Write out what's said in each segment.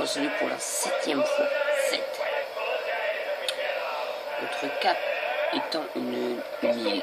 aujourd'hui pour la septième fois. 7. Notre cap étant une mille.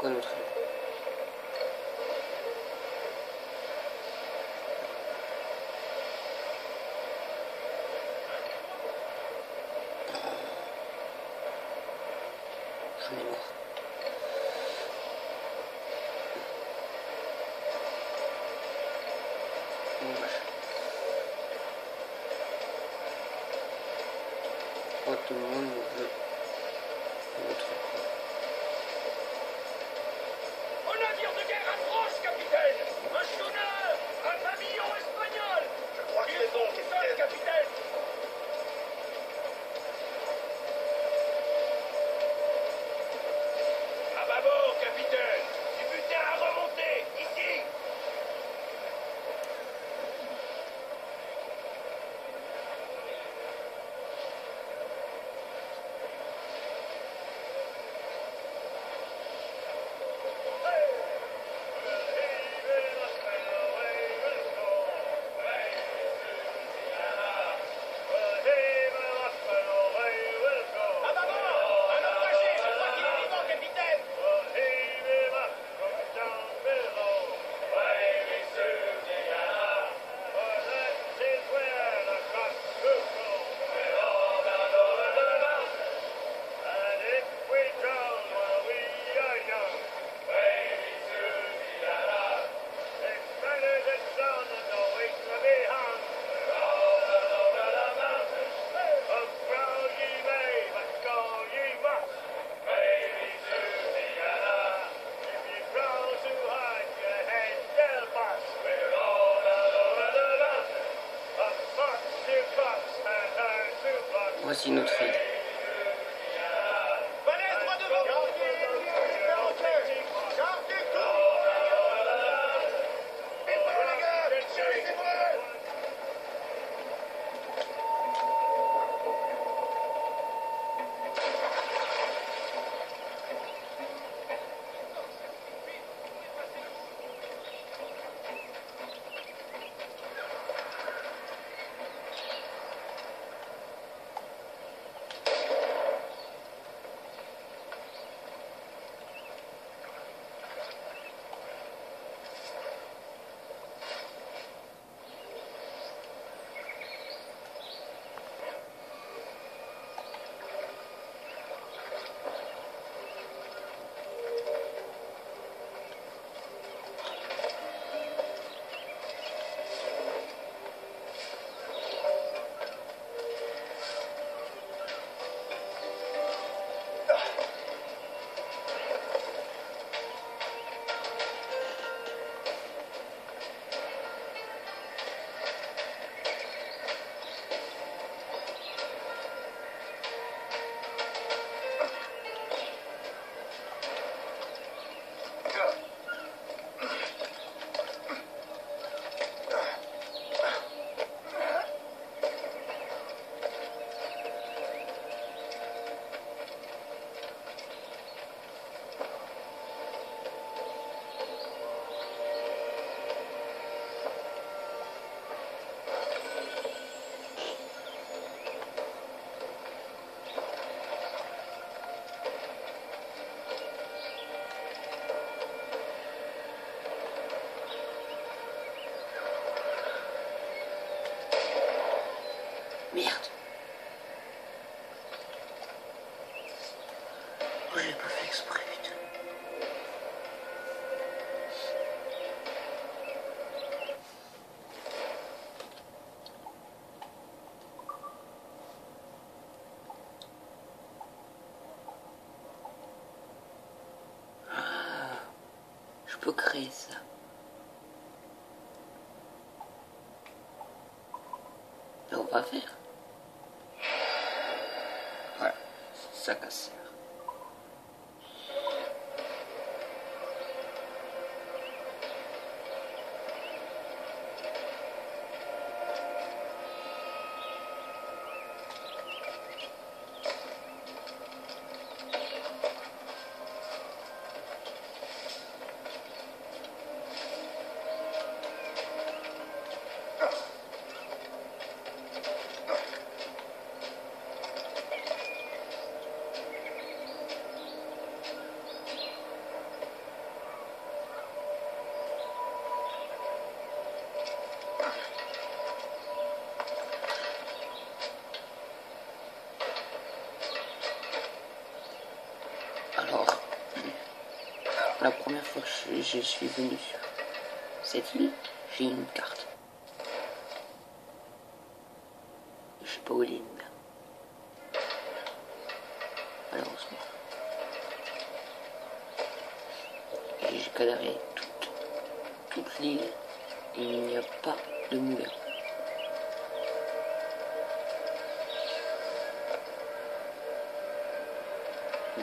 كن مدخل الحمد لله Вот он, Voici notre aide. Ça. Mais on va faire. Voilà, ça qu'à la première fois que je, suis venu sur cette île, j'ai une carte. Je sais pas où elle est. Malheureusement. J'ai cadré toute, toute l'île et il n'y a pas de moulin.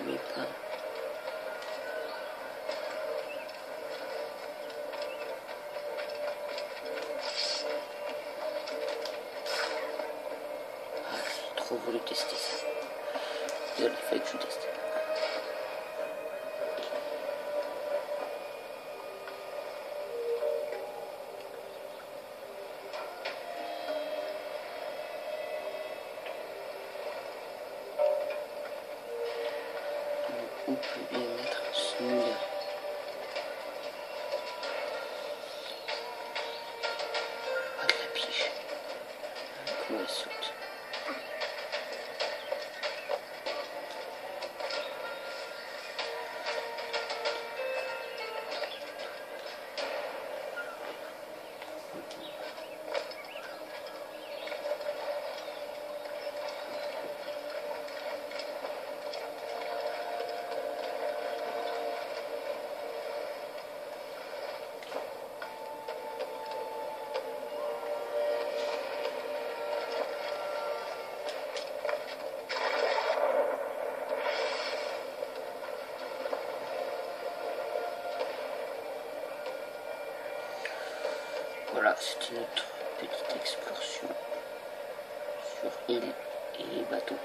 Mais pas. правительств. Le groupe bien-être Schmuller. Pas de la piche. Un coup à soupe. C'était notre petite excursion sur île et bateau.